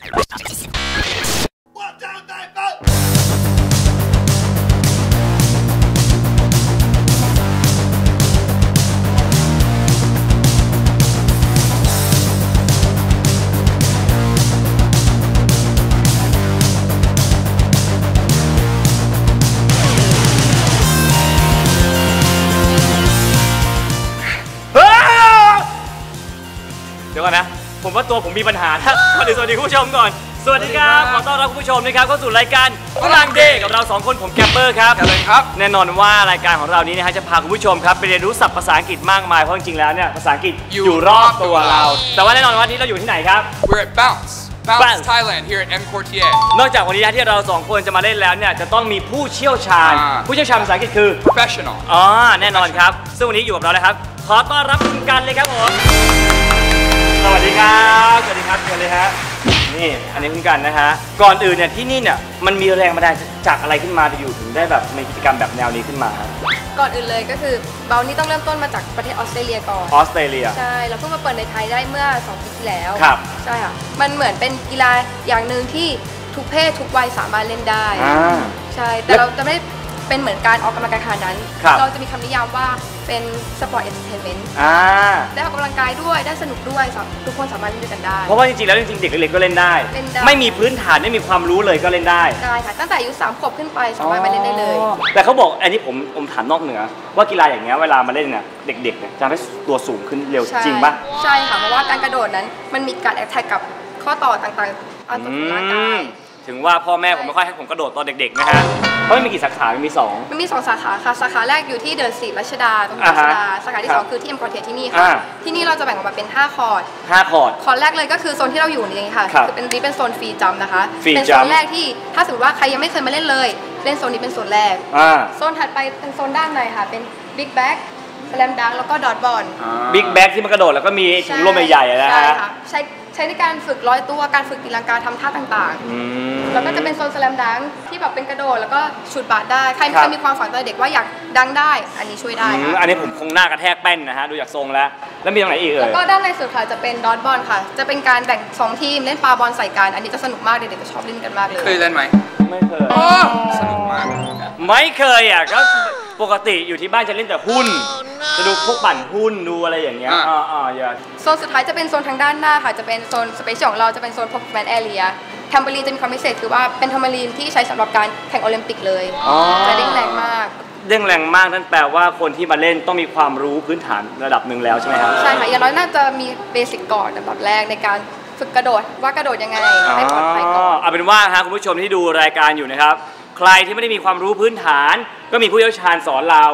すいません。 ว่าตัวผมมีปัญหานะก่อนอื่นสวัสดีคุณผู้ชมก่อน สวัสดีครับ ขอต้อนรับคุณผู้ชมนะครับเข้าสู่รายการฝรั่งเดย์กับเราสองคนผมแกปเปอร์ครับกันเลยครับ แน่นอนว่ารายการของเรานี้นะฮะจะพาคุณผู้ชมครับไปเรียนรู้ศัพท์ภาษาอังกฤษมากมายเพราะจริงๆแล้วเนี่ยภาษาอังกฤษอยู่อยู่รอบตัวเรา แต่ว่าแน่นอนว่าที่เราอยู่ที่ไหนครับ We're at Bounce Bounce Bounce Thailand here at EmQuartier นอกจากวันนี้นะที่เราสองคนจะมาเล่นแล้วเนี่ยจะต้องมีผู้เชี่ยวชาญ อ่า ผู้เชี่ยวชาญภาษาอังกฤษคือ professional อ๋อแน่นอนครับ ซึ่งวันนี้อยู่กับเรานะครับ ขอต้อนรับคุณกันเลยครับผม สวัสดีครับสวัสดี ครับเชิญเลยฮะนี่อันนี้คุณกันนะฮะก่อนอื่นเนี่ยที่นี่เนี่ยมันมีแรงบันดาลจากอะไรขึ้นมาอยู่ถึงได้แบบมีกิจกรรมแบบแนวนี้ขึ้นมาฮะก่อนอื่นเลยก็คือเบลนี่ต้องเริ่มต้นมาจากประเทศออสเตรเลียก่อนออสเตรเลีย ใช่เราเพิ่งมาเปิดในไทยได้เมื่อ2ปีที่แล้วครับ ใช่ค่ะมันเหมือนเป็นกีฬาอย่างหนึ่งที่ทุกเพศทุกวัยสามารถเล่นได้อ่า ใช่แต่เราจะไม่เป็นเหมือนการออกกำลังกายขนาดนั้น ครับ เราจะมีคำนิยามว่า เป็น sport entertainment อ่า ได้ออกกำลังกายด้วยได้สนุกด้วยสามทุกคนสามารถเล่นด้วยกันได้ เพราะว่าจริงๆแล้วจริงๆเด็กเล็กๆก็เล่นได้ เล่นได้ ไม่มีพื้นฐานไม่มีความรู้เลยก็เล่นได้ได้ค่ะ ตั้งแต่อายุ3ขวบขึ้นไปสามารถมาเล่นได้เลย อ๋อแต่เขาบอกอันนี้ผมผมถามนอกเหนือ ว่ากีฬาอย่างเงี้ยเวลามาเล่นเนี่ยเด็กๆเนี่ยจะทำให้ตัวสูงขึ้นเร็วใช่จริงปะ ใช่ค่ะ เพราะว่าการกระโดดนั้นมันมีการ attack กับข้อต่อต่างๆอันของร่างกาย ถึงว่าพ่อแม่ผมไม่ค่อยให้ผมกระโดดตอนเด็กๆนะฮะเพราะมันมีกี่สาขา มันมีสอง มันมีสองสาขาค่ะ สาขาแรกอยู่ที่เดอะสตรีทรัชดา อ่าฮะ ตรงรัชดาครับ สาขาที่สองคือที่เอ็มควอเทียร์ที่นี่อ่าค่ะที่นี่เราจะแบ่งออกมาเป็น 5 คอร์ด ห้า court court แรกเลยก็คือโซนที่เราอยู่นี่ค่ะครับอันนี้เป็นโซน free jump นะคะ free jump เป็นโซนแรกที่ถ้าสมมติว่าใครยังไม่เคยมาเล่นเลย เล่นโซนนี้เป็นโซนแรก อ่า โซนถัดไปเป็นโซนด้านในค่ะ เป็น big bag slam dunk แล้วก็ dodgeball big bagที่มันกระโดดแล้วก็มีถุงลมใหญ่ๆอะนะใช่ฮะ ค่ะใช้ ใช้ในการฝึกร้อยตัวการฝึกตีลังกาทำท่าต่างอืมๆแล้วก็จะเป็นโซนสแลมดังที่แบบเป็นกระโดดแล้วก็ชุดบาสได้ ใครครับเคยมีความฝันตอนเด็กว่าอยากดังได้ อันนี้ช่วยได้อืมค่ะอันนี้ผมคงหน้ากระแทกแป้นนะฮะดูจากทรงแล้ว แล้วมีตรงไหนอีกเอ่แล้วยก็ด้านในสุดค่ะจะเป็นดอทบอลค่ะ จะเป็นการแบ่งสองทีมเล่นปาบอลใส่กัน อันนี้จะสนุกมากเด็กๆจะชอบเล่นกันมากเลย เคยเล่นไหมไม่เคยอ๋อสนุกมาก ไม่เคยอะก็ ปกติอยู่ที่บ้านจะเล่นแต่หุ้น จะดูพวกปั่นหุ้นดูอะไรอย่างเงี้ยอ่า อ่าอ่าอย่าโซนสุดท้ายจะเป็นโซนทางด้านหน้าค่ะจะเป็นโซน special ของเราจะเป็นโซน performance area trampoline จะมีความพิเศษคือว่าเป็นแทมเบอรีนที่ใช้สำหรับการแข่งโอลิมปิกเลยอ๋อจะเด้งแรงมาก เด้งแรงมากนั่นแปลว่าคนที่มาเล่นต้องมีความรู้พื้นฐานระดับหนึ่งแล้วใช่ไหมครับ ใช่ค่ะอย่างน้อยน่าจะมี basic ก่อนอันดับแรกในการฝึกกระโดดว่ากระโดดยังไงให้ปลอดภัยก่อน เอาเป็นว่าฮะคุณผู้ชมที่ดูรายการอยู่นะครับ ใครที่ไม่ได้มีความรู้พื้นฐาน ก็มีผู้เชี่ยวชาญสอนเรา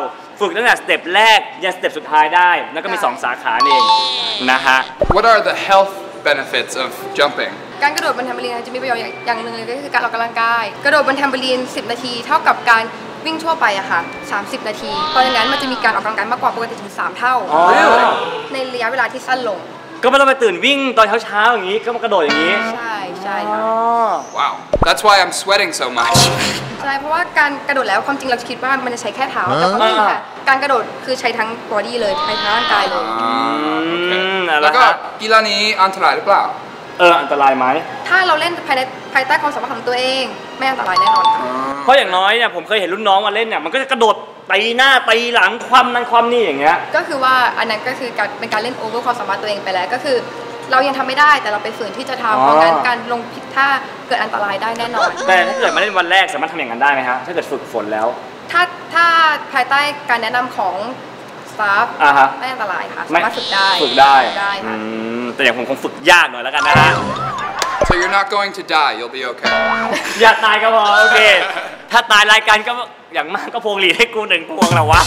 ฝึกตั้งแต่ step แรกยัน step สุดท้ายได้ แล้วก็มี 2 สาขาเองนะฮะ What are the health benefits of jumping การกระโดดบนแทมเบอรีนจะมีประโยชน์อย่างหนึ่งเลยก็คือการออกกำลังกาย กระโดดบนแทมเบอรีน 10 นาที เท่ากับการวิ่งทั่วไปอะค่ะ 30 นาที เพราะฉะนั้นมันจะมีการออกกำลังกายมากกว่าปกติถึง 3 เท่าอ๋อในระยะเวลาที่สั้นลง ก็ไม่ต้องไปตื่นวิ่งตอนเช้าๆอย่างนี้ก็มากระโดดอย่างนี้ใช่ใช่ค่ะ Wow That's why I'm sweating so much ใช่เพราะว่าการกระโดดแล้วความจริงเราคิดว่ามันจะใช้แค่เท้าแต่ความจริงค่ะการกระโดดคือใช้ทั้ง body เลยใช้ทั้งร่างกายเลยอ่าโอเคอืมเอาละแล้วก็ฮะกีฬานี้อันตรายหรือเปล่า เอออันตรายไหมถ้าเราเล่นภายในภายใต้ความสามารถของตัวเอง ไม่อันตรายแน่นอนค่ะเพราะอย่างน้อยเนี่ยผมเคยเห็นรุ่นน้องมาเล่นเนี่ยมันก็จะกระโดด ตีหน้าตีหลังคว่ำนั่นคว่ำนี่อย่างเงี้ยก็คือว่าอันนั้นก็คือการเป็นการเล่น over ความสามารถตัวเองไปแล้วก็คือ เรายังทำไม่ได้แต่เราไปฝืนที่จะอ๋อทำเพราะงั้นการลงผิดท่าเกิดอันตรายได้แน่นอน แต่ถ้าเกิดมาเล่นวันแรกสามารถทำอย่างนั้นได้ไหมฮะถ้าเกิดฝึกฝนแล้ว ถ้าถ้าภายใต้การแนะนำของสตาฟอ่าฮะไม่อันตรายค่ะไม่สามารถฝึกได้ฝึกได้ได้อืค่ะมแต่อย่างผมคงฝึกยากหน่อยแล้วกันนะฮะ So you're not going to die you'll be okay อย่าตายก็พอโอเค ถ้าตายรายการก็ อย่างมากก็พวงหลีดให้กูหนึ่งพวงแล้ววะ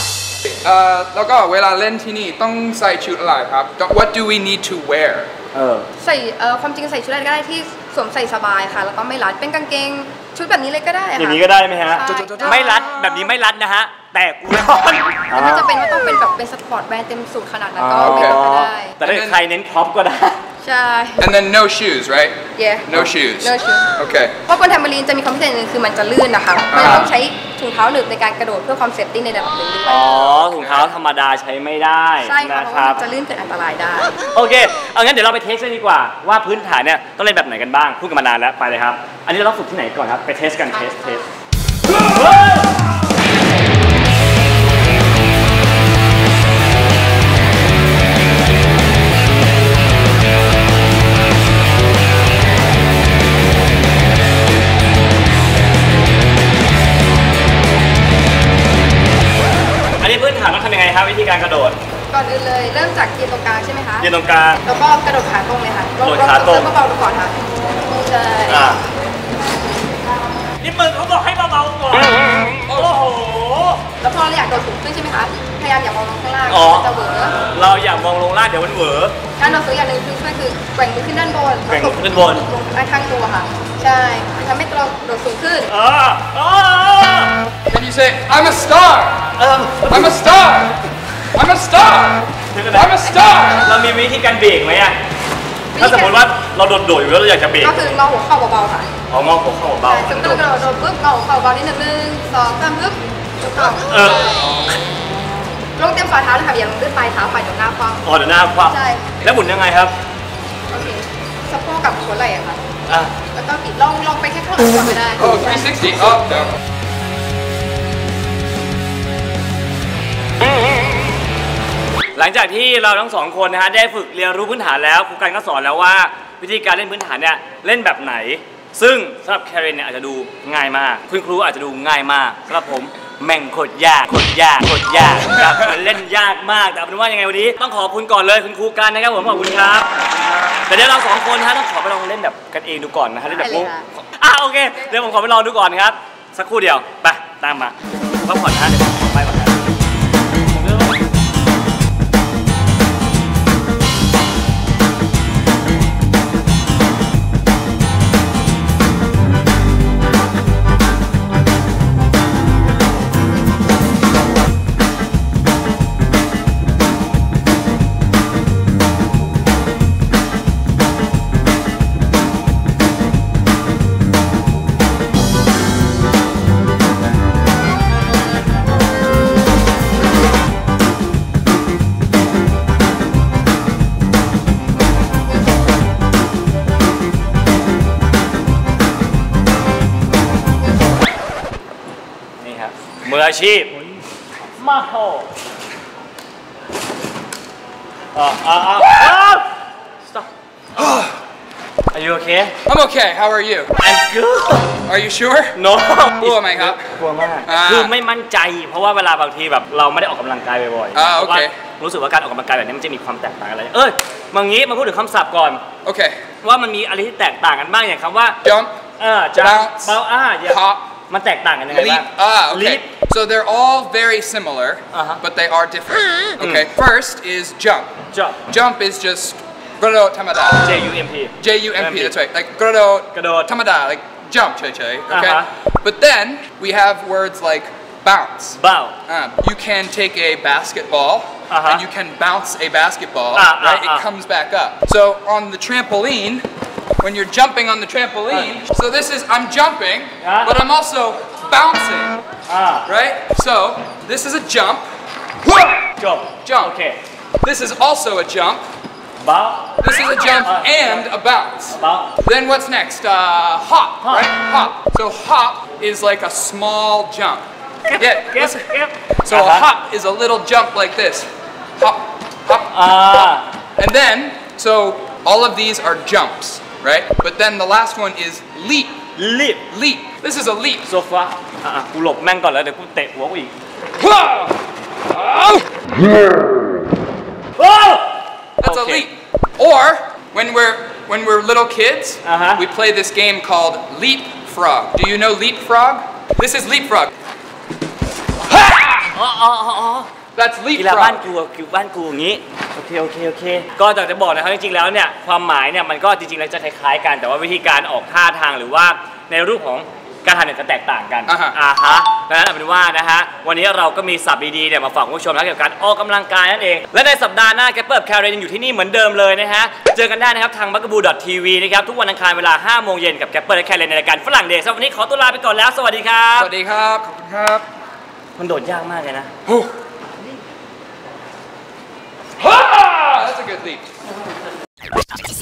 เอ่อแล้วก็เวลาเล่นที่นี่ต้องใส่ชุดอะไรครับ What do we need to wear เออใส่เอ่อความจริงใส่ชุดอะไรก็ได้ที่สวมใส่สบายค่ะ แล้วก็ไม่รัดเป็นกางเกง ชุดแบบนี้เลยก็ได้ค่ะอย่างนี้ก็ได้ไหมฮะ ใช่ไม่รัดแบบนี้ไม่รัดนะฮะ แต่กูร้อนแต่ไม่จำเป็นว่าต้องเป็นแบบเป็น sport brand เต็มสูทขนาดนั้นก็อ๋อไม่ต้องก็ได้แต่ถ้าเกิดใครเน้น top ก็ได้ ใช่ and then no shoes right yeah no shoes no shoes okay เพราะบนแทมเบอรีนจะมีความพิเศษหนึ่งคือมันจะลื่นนะคะเพราะฉะนั้นต้องใช้ ถุงเท้าหนึบในการกระโดดเพื่อความ safety ในระดับหนึ่งด้วยอ๋อถุงเท้าธรรมดาใช้ไม่ได้ใช่ค่ะนะครับเพราะว่าจะลื่นเกิดอันตรายได้ โอเค เอางั้นเดี๋ยวเราไป test กันดีกว่า ว่าพื้นฐานเนี่ย ต้องเล่นแบบไหนกันบ้างพูดกันมานานแล้ว ไปเลยครับ อันนี้เราต้องฝึกที่ไหนก่อนครับ ไป test กัน test test ครับวิธีการกระโดด ก่อนอื่นเลยเริ่มจากยืนตรงกลางใช่ไหมคะยืนตรงกลาง แล้วก็กระโดดขาตรงเลยค่ะกระโดดขาตรงเริ่มเบาๆดูก่อนค่ะใช่อ่านี่มึงเขาบอกให้เบาๆก่อน โอ้โห แล้วพอเราอยากโดดสูงขึ้นใช่ไหมคะพยายามอย่ามองลงข้างล่างอ๋อ มันจะเหวอเราอย่ามองลงล่างเดี๋ยวมันเหวอ การโดดสูงอย่างหนึ่งคือช่วยคือแกว่งมือขึ้นด้านบนแกว่งมือขึ้นบน ลงด้านข้างตัวค่ะ ใช่ทำให้เราโดดสูงขึ้นอ่าอ่า Can you say I'm a star เออ I'm a star I'm a star ถึงขนาด I'm a star เรามีวิธีการเบรกไหมอะถ้าสมมติว่าเราโดดโดดๆอยู่แล้วเราอยากจะเบรกก็คืองอหัวเข่าเบาๆค่ะเอางอหัวเข่าเบาใช่ซึ่งก็กระโดดโดดปุ๊บงอหัวเข่าเบานิดนึงหนึ่งสองสามปึ๊บยกเข่าเออลงเต็มฝ่าเท้าเลยค่ะอย่าลงด้วยปลายเท้าไปเดี๋ยวหน้าคว่ อ๋อเดี๋ยวหน้าคว่ำใช่แล้วหมุนยังไงครับำโอเคสะโพกกับหัวไหล่อะค่ะ อะแล้วก็ปิดลองลองไปแค่ข้างหลังก่อนก็ได้ Oh 360 up down หลังจากที่เราทั้งสองคนนะฮะได้ฝึกเรียนรู้พื้นฐานแล้วครูกันก็สอนแล้วว่า วิธีการเล่นพื้นฐานเนี่ยเล่นแบบไหน ซึ่งสำหรับแคเรนเนี่ยอาจจะดูง่ายมาก คุณครูอาจจะดูง่ายมากสำหรับผมแม่งโคตรยากโคตรยากโคตรยากครับมันเล่นยากมากแต่เอาเป็นว่ายังไงวันนี้ ต้องขอบคุณก่อนเลยคุณครูกันนะครับผมขอบคุณครับ แต่เดี๋ยวเราสองคนนะฮะต้องขอไปลองเล่นแบบกันเองดูก่อนนะฮะเล่นแบบได้เลยค่ะอะโอเค เดี๋ยวผมขอไปลองดูก่อนครับ สักครู่เดียว ไป ตามมาพักผ่อนนะฮะเดี๋ยวผมไปก่อน ออาชีพ มาโหอ่าอ่าอ่า stop Are you okay I'm okay how are you I'm good Are you sure No กลัวไหมครับ กลัวมากอ่าคือไม่มั่นใจ เพราะว่าเวลาบางทีแบบเราไม่ได้ออกกำลังกายบ่อยๆอ่าโอเคพราะว่ารู้สึกว่าการออกกำลังกายแบบนี้มันจะมีความแตกต่างอะไร เอ้ยมางี้มาพูดถึงคำศัพท์ก่อน Okay ว่ามันมีอะไรที่แตกต่างกันบ้างอย่างคำว่า jump เออจะ Bounce เบาอ่าอย่า hop มันแตกต่างกันยังไงบ้าง leap ah okay Leap so they're all very similar Uh-huh. but they are different okay first is jump jump jump is just กระโดดธรรมดา J U M P J U M P that's right like กระโดด กระโดด ธรรมดา like jump เฉยๆ okay Uh-huh. but then we have words like bounce เบา Uh, you can take a basketball Uh-huh. and you can bounce a basketball, Ah, ah, right? ah. It comes back up. So on the trampoline, when you're jumping on the trampoline. So this is, I'm jumping, but I'm also bouncing, ah. right? So this is a jump. Jump. Jump. Okay. This is also a jump. Bounce. This is a jump ah. and a bounce. bounce. Then what's next? Uh, hop, hop, right? Hop. So hop is like a small jump. Yeah, listen. So a uh-huh. hop is a little jump like this. Hop, hop, ah. hop. And then, so all of these are jumps, right? But then the last one is leap. รีบ Leap. This is a leap. โซฟาอ่ะอ่ะกูหลบแม่งก่อนแล้วเดี๋ยวกูเตะหัวกูอีก Whoa! Oh, โอ้ that's Okay. a leap. Or when we're when we're little kids, Uh-huh. we play this game called leapfrog. Do you know leapfrog? This is leapfrog. อ๋ออ๋ออ๋ออ๋อ That's กีฬาบ้าน leapfrog. กูอะคือบ้านกูอย่างนี้ โอ เคโอเคโอเค ก็อยากจะบอกนะครับจริงๆแล้วเนี่ยความหมายเนี่ยมันก็จริงๆแล้วจะคล้ายๆกัน แต่ว่าวิธีการออกท่าทางหรือว่าในรูปของการทำเนี่ยจะแตกต่างกันอ่าฮะ อ่าฮะดังนั้นเอาเป็นว่านะฮะวันนี้เราก็มีศัพท์ดีๆเนี่ยมาฝากคุณผู้ชมนะเกี่ยวกับการออกกำลังกายนั่นเอง และในสัปดาห์หน้าแกปเปิลแคร์เรนยังอยู่ที่นี่เหมือนเดิมเลยนะฮะเจอกันได้นะครับทาง b u g a b o o TV นะครับทุกวันอังคารเวลา5โมงเย็นกับแกปเปิลและแคร์เรนในรายการฝรั่ง Day สำหรับวันนี้ขอตัวลาไปก่อนแล้วสวัสดีครับ สวัสดีครับ ขอบคุณครับ มันโดดยากมากเลยนะ Ha! that's a good leap.